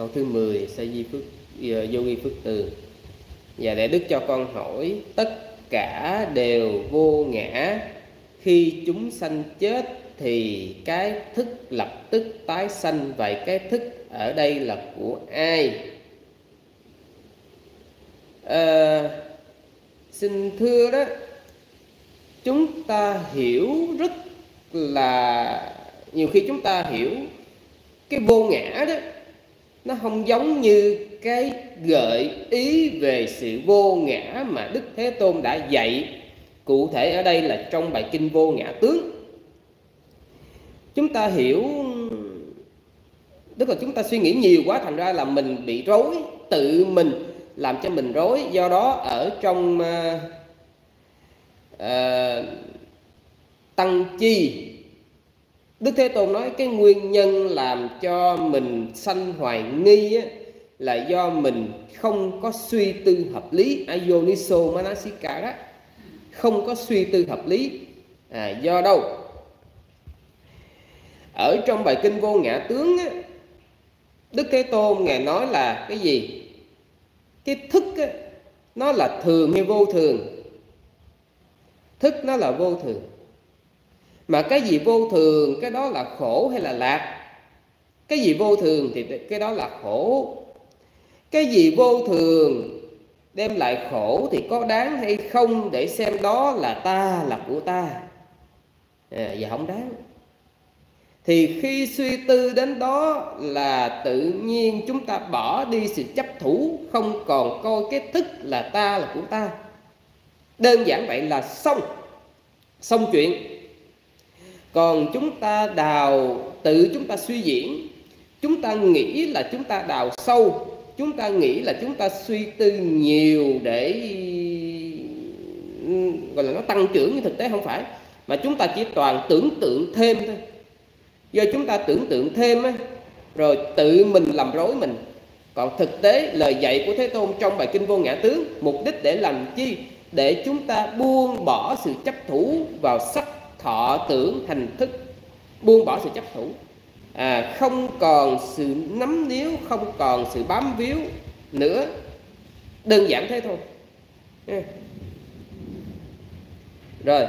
câu thứ 10 sa di phước ờ, vô nghi phước từ. Và để đức cho con hỏi tất cả đều vô ngã khi chúng sanh chết thì cái thức lập tức tái sanh vậy cái thức ở đây là của ai? À, xin thưa đó chúng ta hiểu rất là nhiều khi chúng ta hiểu cái vô ngã đó nó không giống như cái gợi ý về sự vô ngã mà Đức Thế Tôn đã dạy. Cụ thể ở đây là trong bài kinh vô ngã tướng. Chúng ta hiểu tức là chúng ta suy nghĩ nhiều quá thành ra là mình bị rối tự mình làm cho mình rối. Do đó ở trong uh, uh, tăng chi Đức Thế Tôn nói cái nguyên nhân làm cho mình sanh hoài nghi á, là do mình không có suy tư hợp lý. Ayoniso Manasikara không có suy tư hợp lý. À, do đâu? Ở trong bài kinh vô ngã tướng á, Đức Thế Tôn ngài nói là cái gì? Cái thức á, nó là thường hay vô thường? Thức nó là vô thường mà cái gì vô thường cái đó là khổ hay là lạc? Cái gì vô thường thì cái đó là khổ. Cái gì vô thường đem lại khổ thì có đáng hay không để xem đó là ta là của ta? À, và không đáng. Thì khi suy tư đến đó là tự nhiên chúng ta bỏ đi sự chấp thủ không còn coi cái thức là ta là của ta. Đơn giản vậy là xong xong chuyện còn chúng ta đào tự chúng ta suy diễn. Chúng ta nghĩ là chúng ta đào sâu. Chúng ta nghĩ là chúng ta suy tư nhiều để gọi là nó tăng trưởng nhưng thực tế không phải. Mà chúng ta chỉ toàn tưởng tượng thêm thôi. Do chúng ta tưởng tượng thêm ấy, rồi tự mình làm rối mình. Còn thực tế lời dạy của thế tôn trong bài kinh vô ngã tướng mục đích để làm chi? Để chúng ta buông bỏ sự chấp thủ vào sắc thọ tưởng hành thức buông bỏ sự chấp thủ. À, không còn sự nắm níu không còn sự bám víu nữa. Đơn giản thế thôi. Ừ. Rồi